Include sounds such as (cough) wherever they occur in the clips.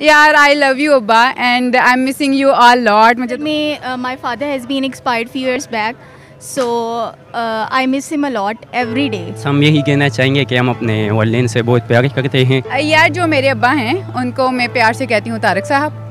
यार I love you अब्बा and I am missing you a lot मुझे मे my father has been expired few years back so I miss him a lot every a lot every day. हम यही कहना चाहेंगे कि हम अपने वालदेन से बहुत प्यार करते हैं। यार जो मेरे अब्बा हैं उनको मैं प्यार से कहती हूँ तारक साहब।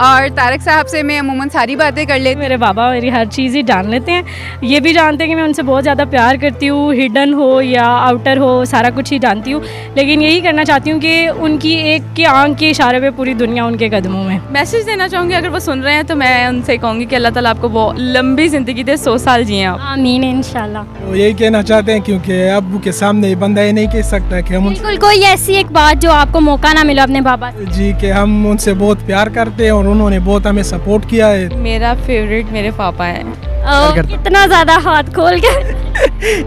और तारक साहब से मैं अमूमन सारी बातें कर लेती मेरे बाबा मेरी हर चीज़ ही जान लेते हैं। ये भी जानते हैं कि मैं उनसे बहुत ज़्यादा प्यार करती हूँ हिडन हो या आउटर हो सारा कुछ ही जानती हूँ। लेकिन यही करना चाहती हूँ कि उनकी एक के आँख के इशारे पे पूरी दुनिया उनके कदमों में। मैसेज देना चाहूँगी अगर वो सुन रहे हैं तो मैं उनसे कहूँगी कि अल्लाह ताला आपको बहुत लंबी ज़िंदगी दे सौ साल जिए आप। आमीन इंशाल्लाह। तो यही कहना चाहते हैं क्योंकि अब के सामने ये बंदा ये नहीं कह सकता कि हम बिल्कुल कोई ऐसी एक बात जो आपको मौका ना मिला अपने बाबा जी कि हम उनसे बहुत प्यार करते हैं और उन्होंने बहुत हमें सपोर्ट किया है। मेरा फेवरेट मेरे पापा हैं। ओ, कितना ज़्यादा हाथ खोल के।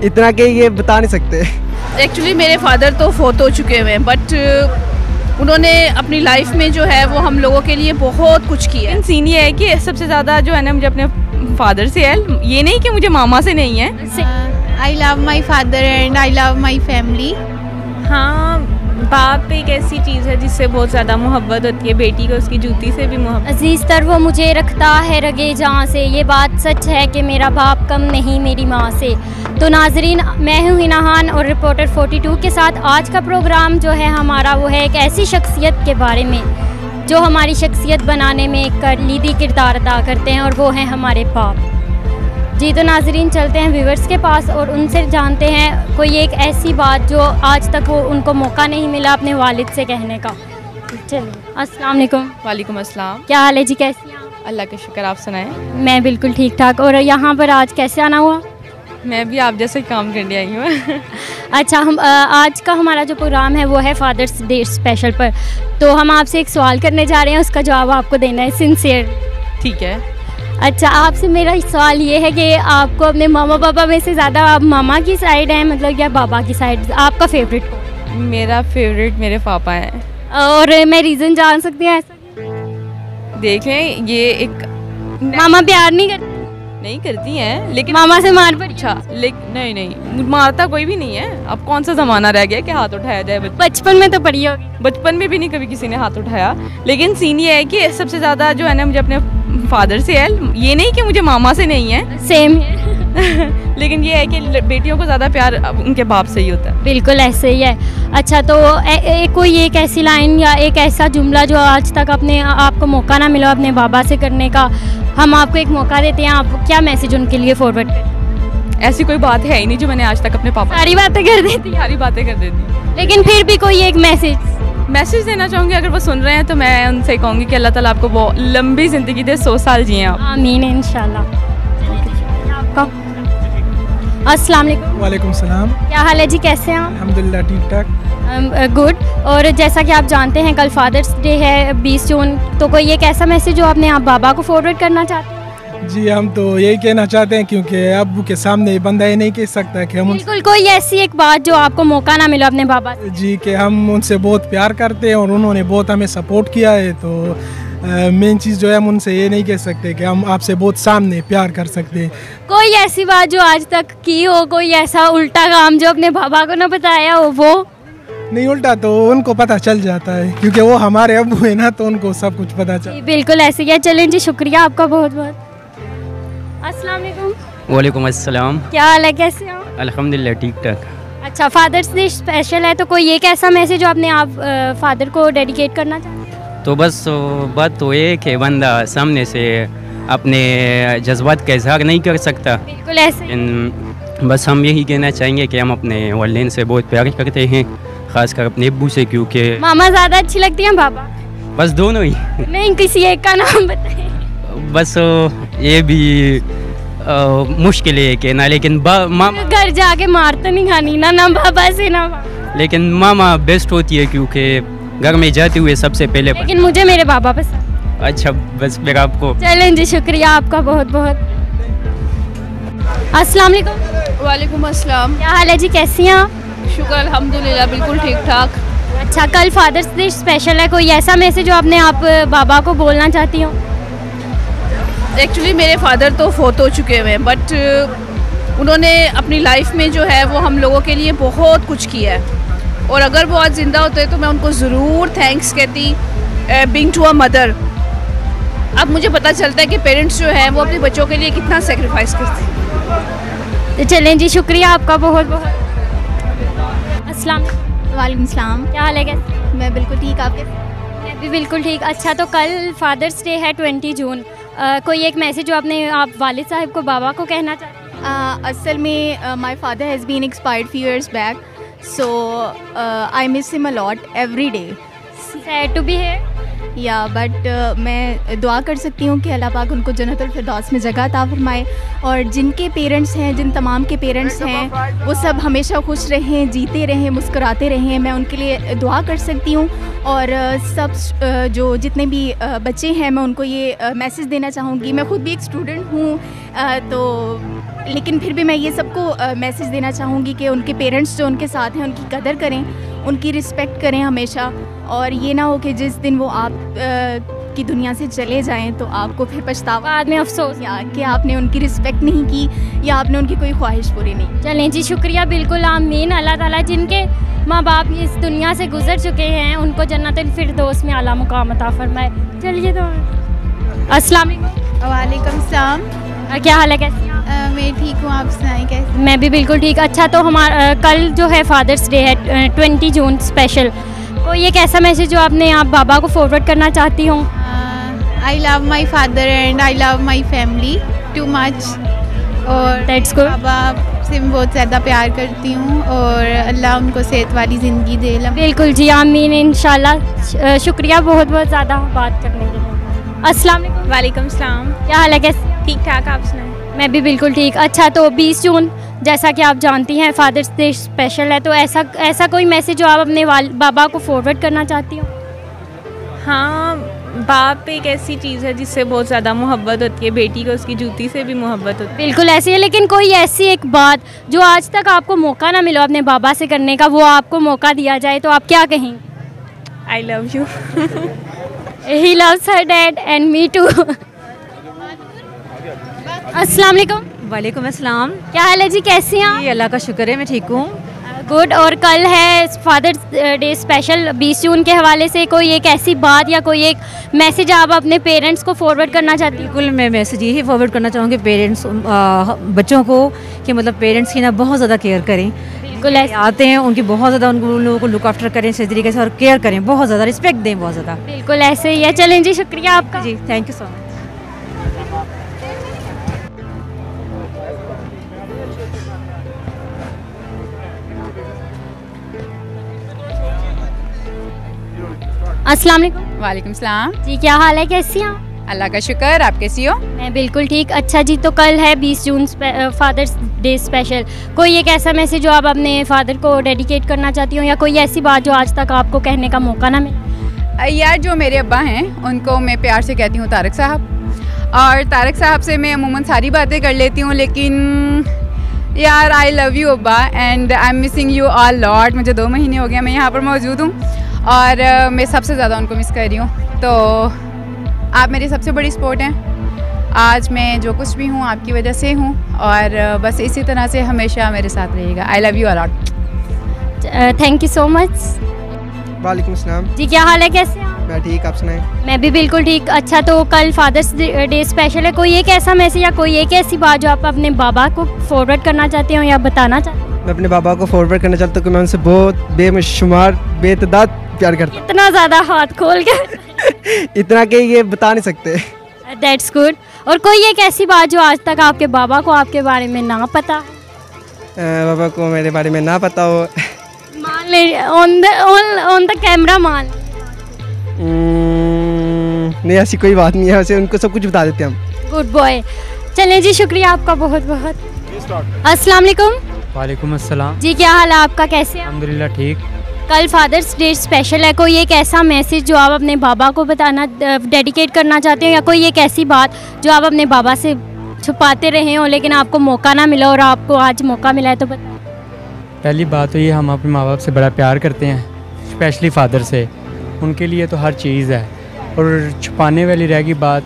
(laughs) इतना कि ये बता नहीं सकते। एक्चुअली मेरे फादर तो फोत हो चुके हुए हैं बट उन्होंने अपनी लाइफ में जो है वो हम लोगों के लिए बहुत कुछ किया है। सीन ये है कि सबसे ज़्यादा जो है ना मुझे अपने फादर से है ये नहीं कि मुझे मामा से नहीं है। I love my father and I love my family हाँ बाप एक ऐसी चीज़ है जिससे बहुत ज़्यादा मोहब्बत होती है। बेटी को उसकी जूती से भी मोहब्बत। अज़ीज़ तर, वो मुझे रखता है रगे जहाँ से। ये बात सच है कि मेरा बाप कम नहीं मेरी माँ से। तो नाजरीन, मैं हूँ हिनाहान और रिपोर्टर 42 के साथ। आज का प्रोग्राम जो है हमारा, वो है एक ऐसी शख्सियत के बारे में, जो हमारी शख्सियत बनाने में एक कलीदी किरदार अदा करते हैं और वो हैं हमारे बाप। जी तो नाजरीन चलते हैं व्यूवर्स के पास और उनसे जानते हैं कोई एक ऐसी बात जो आज तक वो उनको मौका नहीं मिला अपने वालिद से कहने का। चलिए अस्सलाम वालेकुम। वालेकुम अस्सलाम। क्या हाल है जी कैसी हैं अल्लाह का शुक्र आप सुनाएँ? मैं बिल्कुल ठीक ठाक और यहाँ पर आज कैसे आना हुआ? मैं भी आप जैसे काम करने आई हूँ। (laughs) अच्छा हम आज का हमारा जो प्रोग्राम है वो है फादर्स डे स्पेशल पर। तो हम आपसे एक सवाल करने जा रहे हैं उसका जवाब आपको देना है सिंसियर। ठीक है। अच्छा आपसे मेरा सवाल ये है कि आपको अपने मामा पापा में से ज़्यादा आप मामा की साइड हैं मतलब या बाबा की साइड आपका फेवरेट मेरा फेवरेट मेरे पापा हैं। और मैं रीज़न जान सकती हूँ ऐसा देखें ये एक मामा प्यार नहीं करते? नहीं करती हैं लेकिन मामा से मार पड़ी? अच्छा लेकिन नहीं नहीं मारता कोई भी नहीं है। अब कौन सा ज़माना रह गया कि हाथ उठाया जाए बचपन में तो पड़ी होगी। बचपन में भी नहीं कभी किसी ने हाथ उठाया। लेकिन सीन ये है कि सबसे ज़्यादा जो है ना मुझे अपने फादर से है। ये नहीं कि मुझे मामा से नहीं है। सेम है (laughs) लेकिन ये है कि बेटियों को ज़्यादा प्यार उनके बाप से ही होता है। बिल्कुल ऐसे ही है। अच्छा तो ए, ए, कोई एक ऐसी लाइन या एक ऐसा जुमला जो आज तक अपने आपको मौका ना मिला अपने बाबा से करने का हम आपको एक मौका देते हैं आप क्या मैसेज उनके लिए फॉरवर्ड करें? ऐसी कोई बात है ही नहीं जो मैंने आज तक अपने पापा सारी बातें कर देती। सारी बातें कर देती। लेकिन फिर भी कोई एक मैसेज मैसेज देना चाहूँगी अगर वो सुन रहे हैं तो मैं उनसे कहूँगी कि अल्लाह ताला आपको बहुत लंबी ज़िंदगी दे सौ साल जिए आप। आमीन इंशाल्लाह। आपका अस्सलाम वालेकुम। वालेकुम सलाम। क्या हाल है जी? कैसे हैं आप? अल्हम्दुलिल्लाह ठीक ठाक। गुड। और जैसा कि आप जानते हैं कल फादर्स डे है 20 जून तो कोई एक ऐसा मैसेज जो आपने आप बाबा को फॉरवर्ड करना चाहते हैं? जी हम तो यही कहना चाहते हैं क्योंकि अबू के सामने बंदा ये नहीं कह सकता कि हम बिल्कुल कोई ऐसी एक बात जो आपको मौका ना मिला अपने बाबा से। जी कि हम उनसे बहुत प्यार करते हैं और उन्होंने बहुत हमें सपोर्ट किया है तो मेन चीज़ जो है हम उनसे ये नहीं कह सकते कि हम आपसे बहुत सामने प्यार कर सकते हैं। कोई ऐसी बात जो आज तक की हो कोई ऐसा उल्टा काम जो अपने बाबा को ना बताया हो वो? नहीं उल्टा तो उनको पता चल जाता है क्योंकि वो हमारे अबू है ना तो उनको सब कुछ पता चल बिल्कुल ऐसे ही है। चलें जी शुक्रिया आपका बहुत बहुत अस्सलाम वालेकुम वालेकुम अस्सलाम। क्या हाल है? कैसे हो? अल्हम्दुलिल्लाह ठीक ठाक। अच्छा फादर्स डे स्पेशल है तो कोई एक ऐसा मैसेज जो आपने आप फादर को डेडिकेट करना चाहते तो बस बात तो ये है कि बंदा सामने से अपने जज्बात का इजहार नहीं कर सकता। बिल्कुल ऐसे बस हम यही कहना चाहेंगे कि हम अपने वालदेन से बहुत प्यार करते हैं ख़ासकर अपने अब्बू से क्योंकि मामा ज़्यादा अच्छी लगती हैं बाबा बस दोनों ही। नहीं किसी एक का नाम बताइए बस ये भी मुश्किल है कहना लेकिन घर जाके मार तो नहीं खानी ना ना बाबा से ना लेकिन मामा बेस्ट होती है क्योंकि घर में जाते हुए सबसे पहले लेकिन मुझे मेरे बाबा पसंद। अच्छा बस फिर आपको। चलें जी शुक्रिया आपका बहुत बहुत अस्सलाम वालेकुम वालेकुम अस्सलाम। क्या हाल है जी कैसी हैं आप? शुक्र अल्हम्दुलिल्लाह बिल्कुल ठीक ठाक। अच्छा कल फादर्स डे स्पेशल है कोई ऐसा मैसेज जो आपने आप बाबा को बोलना चाहती हो? एक्चुअली मेरे फादर तो फोत हो चुके हुए हैं बट उन्होंने अपनी लाइफ में जो है वो हम लोगों के लिए बहुत कुछ किया है। और अगर वो आज ज़िंदा होते तो मैं उनको ज़रूर थैंक्स कहती बिंग टू अ मदर अब मुझे पता चलता है कि पेरेंट्स जो हैं वो अपने बच्चों के लिए कितना सेक्रीफाइस करते हैं। तो चलें जी शुक्रिया आपका बहुत बहुत। अस्सलाम वालेकुम सलाम। क्या हाल है कैसे मैं बिल्कुल ठीक आपके मैं भी बिल्कुल ठीक। अच्छा तो कल फादर्स डे है ट्वेंटी जून। कोई एक मैसेज जो आपने आप वालिद साहब को बाबा को कहना चाहते असल में my father has been expired few years back so I miss him a lot every day sad to be है या बट मैं दुआ कर सकती हूँ कि अल्लाह पाक उनको जन्नतुल फिरदौस में जगह अता फरमाए। और जिनके पेरेंट्स हैं जिन तमाम के पेरेंट्स हैं वो सब हमेशा खुश रहें जीते रहें मुस्कुराते रहें। मैं उनके लिए दुआ कर सकती हूँ। और सब जो जितने भी बच्चे हैं मैं उनको ये मैसेज देना चाहूँगी। मैं खुद भी एक स्टूडेंट हूँ तो लेकिन फिर भी मैं ये सबको मैसेज देना चाहूँगी कि उनके पेरेंट्स जो उनके साथ हैं उनकी कदर करें। उनकी रिस्पेक्ट करें हमेशा। और ये ना हो कि जिस दिन वो आप अ, की दुनिया से चले जाएँ तो आपको फिर पछतावा बाद में अफसोस। या कि आपने उनकी रिस्पेक्ट नहीं की या आपने उनकी कोई ख्वाहिश पूरी नहीं चलें जी शुक्रिया बिल्कुल आमीन। अल्लाह ताला जिनके माँ बाप इस दुनिया से गुजर चुके हैं उनको जन्नत फिरदौस में आला मुकाम अता फरमाए। चलिए तो अस्सलाम वालेकुम। वालेकुम सलाम। क्या हाल है कैसी मैं ठीक हूँ आप सुनाएँ कैसे? मैं भी बिल्कुल ठीक। अच्छा तो हमारा कल जो है फादर्स डे है ट्वेंटी जून स्पेशल कोई एक ऐसा मैसेज जो आपने आप बाबा को फॉरवर्ड करना चाहती हूँ? I love my father and I love my family too much और That's good. बाबा से मैं बहुत ज़्यादा प्यार करती हूँ और अल्लाह उनको सेहत वाली ज़िंदगी दे लम बिल्कुल जी आमीन इंशाल्लाह। शुक्रिया बहुत बहुत ज़्यादा बात करने के लिए। अस्सलाम वालेकुम। वालेकुम सलाम। क्या हाल है? कैसे? ठीक ठाक आप सुनाएँ मैं भी बिल्कुल ठीक। अच्छा तो 20 जून जैसा कि आप जानती हैं फादर्स डे स्पेशल है तो ऐसा ऐसा कोई मैसेज जो आप अपने वाल बाबा को फॉरवर्ड करना चाहती हो? हाँ बाप एक ऐसी चीज़ है जिससे बहुत ज़्यादा मोहब्बत होती है। बेटी को उसकी जूती से भी मोहब्बत होती है। बिल्कुल ऐसी है लेकिन कोई ऐसी एक बात जो आज तक आपको मौका ना मिलो अपने बाबा से करने का वो आपको मौका दिया जाए तो आप क्या कहेंगे? I love you he loves her dad and me too अस्सलाम वालेकुम। वालेकुम अस्सलाम। क्या हाल है जी? कैसे हैं आप? अल्लाह का शुक्र है मैं ठीक हूँ। गुड और कल है फादर्स डे स्पेशल 20 जून के हवाले से कोई एक ऐसी बात या कोई एक मैसेज आप अपने पेरेंट्स को फॉरवर्ड करना चाहती हैं? बिल्कुल मैं मैसेज यही फॉरवर्ड करना चाहूँगी पेरेंट्स बच्चों को कि मतलब पेरेंट्स की ना बहुत ज़्यादा केयर करें। बिल्कुल ऐसे आते हैं उनकी बहुत ज़्यादा उन उन लोगों को लुक आफ्टर करें सही तरीके से और केयर करें बहुत ज़्यादा रिस्पेक्ट दें बहुत ज़्यादा। बिल्कुल ऐसे ही है। चलें जी शुक्रिया आपका। जी थैंक यू सो मच अस्सलाम वालेकुम सलाम। जी क्या हाल है? कैसी हैं आप? अल्लाह का शुक्र आप कैसी हो? मैं बिल्कुल ठीक। अच्छा जी तो कल है 20 जून फादर्स डे स्पेशल। कोई एक ऐसा मैसेज जो आप अपने फादर को डेडिकेट करना चाहती हो या कोई ऐसी बात जो आज तक आपको कहने का मौका ना मिले? यार जो मेरे अब्बा हैं उनको मैं प्यार से कहती हूँ तारक साहब। और तारक साहब से मैं अमूमन सारी बातें कर लेती हूँ लेकिन यार आई लव यू अब्बा and I am missing you all lot मुझे दो महीने हो गए मैं यहाँ पर मौजूद हूँ। और मैं सबसे ज़्यादा उनको मिस कर रही हूँ। तो आप मेरी सबसे बड़ी सपोर्ट हैं। आज मैं जो कुछ भी हूँ आपकी वजह से हूँ और बस इसी तरह से हमेशा मेरे साथ रहिएगा। I love you a lot thank you so much वालेकुम सलाम। जी क्या हाल है? कैसे हैं आप? मैं ठीक आप सुनाएँ। मैं भी बिल्कुल ठीक। अच्छा तो कल फादर्स डे स्पेशल है। कोई एक ऐसा मैसेज या कोई एक ऐसी बात जो आप अपने बाबा को फॉरवर्ड करना चाहते हो या बताना चाहते हो? मैं अपने बाबा को फॉरवर्ड करना चाहता हूँ कि मैं उनसे बहुत बेशुमार बेतदाद प्यार करता हूँ। इतना ज़्यादा हाथ खोल के। (laughs) इतना कि ये बता नहीं सकते। दैट्स गुड और कोई एक ऐसी बात जो आज तक आपके बाबा को आपके बारे में ना पता? बाबा को मेरे बारे में ना पता हो। मान ले on the on the camera मान नहीं ऐसी कोई बात नहीं है। वैसे उनको सब कुछ बता देते हैं हम। गुड बॉय चलें जी शुक्रिया आपका बहुत बहुत अस्सलाम वालेकुम। वालेकुम अस्सलाम। जी क्या हाल है आपका? कैसे हैं अल्हम्दुलिल्लाह ठीक। कल फादर्स डे स्पेशल है। कोई एक ऐसा मैसेज जो आप अपने बाबा को बताना डेडिकेट करना चाहते हो या कोई एक ऐसी बात जो आप अपने बाबा से छुपाते रहे हो लेकिन आपको मौका ना मिला और आपको आज मौका मिला है तो बता पहली बात तो ये हम अपने माँ बाप से बड़ा प्यार करते हैं स्पेशली फादर से। उनके लिए तो हर चीज़ है। और छुपाने वाली रहेगी बात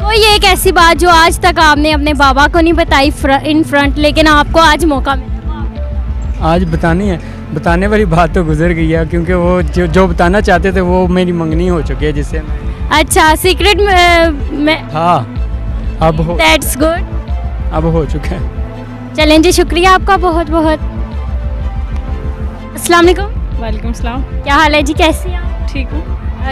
कोई एक ऐसी बात जो आज तक आपने अपने बाबा को नहीं बताई फ्र, इन फ्रंट लेकिन आपको आज मौका मिला। आज बतानी है। बताने वाली बात तो गुजर गई है क्योंकि वो जो जो बताना चाहते थे वो मेरी मंगनी हो चुकी है जिससे अच्छा सीक्रेट में हाँ अब हो दैट्स गुड अब हो चुका है। चलें जी शुक्रिया आपका बहुत बहुत। अस्सलाम वालेकुम। वालेकुम सलाम। क्या हाल है जी कैसे हैं ठीक हूँ।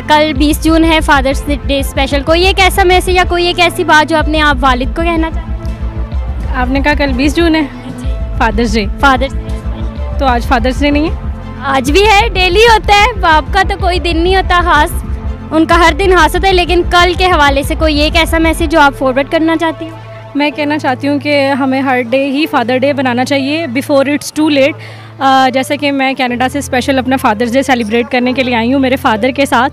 कल 20 जून है फादर्स डे स्पेशल कोई एक ऐसा मैसेज या कोई एक ऐसी बात जो अपने आप वालिद को कहना चाहते आपने कहा कल 20 जून है? फादर्स डे फादर्स तो आज फादर्स डे नहीं है? आज भी है डेली होता है बाप का तो कोई दिन नहीं होता खास। उनका हर दिन खास होता है लेकिन कल के हवाले से कोई एक ऐसा मैसेज जो आप फॉरवर्ड करना चाहती हो? मैं कहना चाहती हूँ कि हमें हर डे ही फादर डे बनाना चाहिए। बिफोर इट्स टू लेट जैसे कि मैं कनाडा से स्पेशल अपना फादर्स डे सेलिब्रेट करने के लिए आई हूँ मेरे फादर के साथ।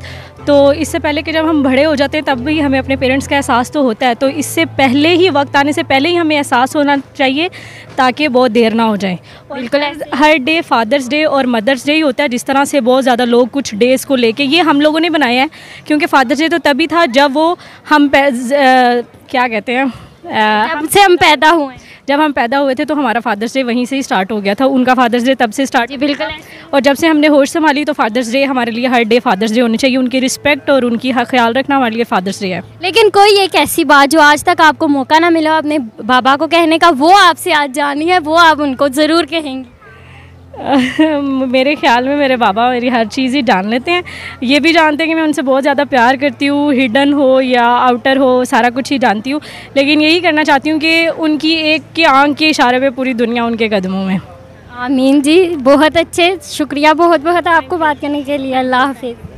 तो इससे पहले कि जब हम बड़े हो जाते हैं तब भी हमें अपने पेरेंट्स का एहसास तो होता है। तो इससे पहले ही वक्त आने से पहले ही हमें एहसास होना चाहिए ताकि बहुत देर ना हो जाए। बिल्कुल हर डे फादर्स डे और मदर्स डे ही होता है जिस तरह से बहुत ज़्यादा लोग कुछ डेज़ को लेके ये हम लोगों ने बनाया है। क्योंकि फादर्स डे तो तभी था जब वो हम अ, क्या कहते हैं जब से हम पैदा हुए जब हम पैदा हुए थे तो हमारा फादर्स डे वहीं से ही स्टार्ट हो गया था। उनका फादर्स डे तब से स्टार्ट बिल्कुल। और जब से हमने होश संभाली तो फादर्स डे हमारे लिए हर डे फादर्स डे होने चाहिए। उनकी रिस्पेक्ट और उनकी ख्याल रखना हमारे लिए फादर्स डे है। लेकिन कोई एक ऐसी बात जो आज तक आपको मौका ना मिला अपने बाबा को कहने का वो आपसे आज जानी है वो आप उनको ज़रूर कहेंगे। (laughs) मेरे ख्याल में मेरे बाबा मेरी हर चीज़ ही जान लेते हैं। ये भी जानते हैं कि मैं उनसे बहुत ज़्यादा प्यार करती हूँ हिडन हो या आउटर हो, सारा कुछ ही जानती हूँ। लेकिन यही करना चाहती हूँ कि उनकी एक के आँख के इशारे पे पूरी दुनिया उनके कदमों में। आमीन जी, बहुत अच्छे, शुक्रिया बहुत बहुत आपको बात करने के लिए, अल्लाह हाफिज़।